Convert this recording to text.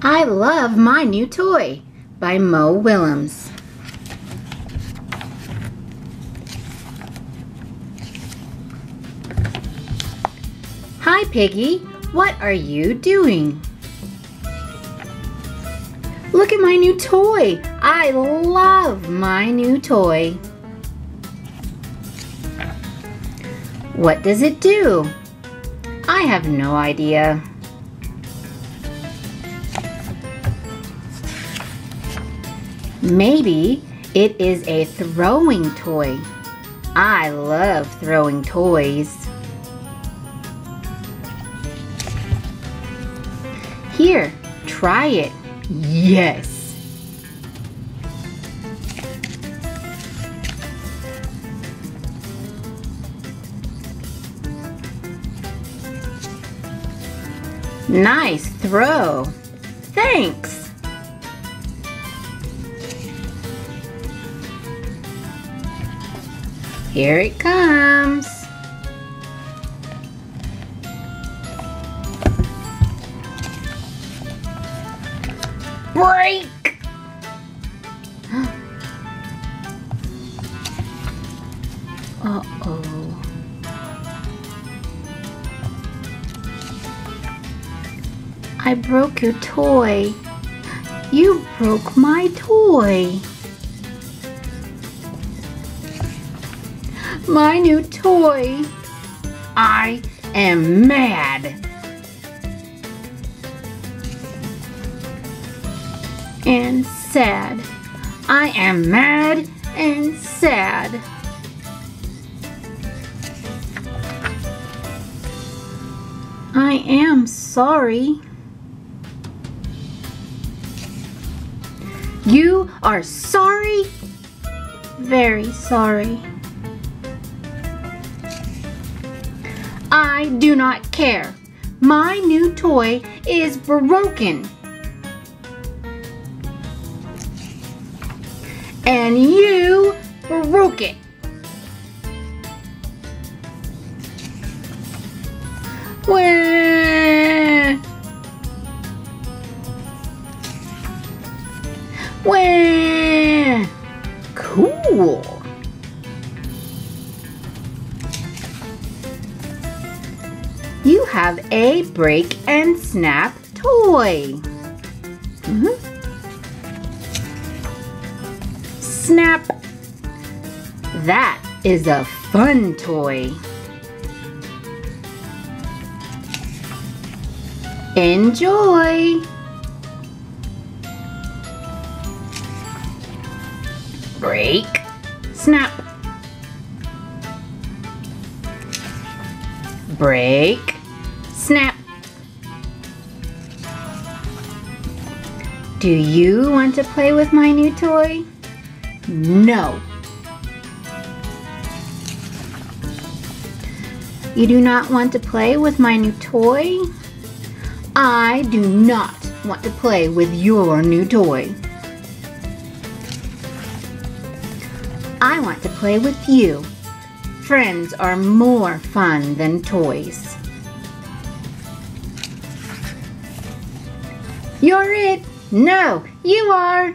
I Love My New Toy by Mo Willems. Hi, Piggie. What are you doing? Look at my new toy. I love my new toy. What does it do? I have no idea. Maybe it is a throwing toy. I love throwing toys. Here, try it. Yes. Nice throw. Thanks. Here it comes. Break! Uh-oh. I broke your toy. You broke my toy. My new toy. I am mad. And sad. I am mad and sad. I am sorry. You are sorry? Very sorry. I do not care. My new toy is broken. And you broke it. Wah. Wah. Cool. You have a break and snap toy. Mhm. Snap. That is a fun toy. Enjoy! Break, snap. Break, Do you want to play with my new toy? No. You do not want to play with my new toy? I do not want to play with your new toy. I want to play with you. Friends are more fun than toys. You're it. No, you are.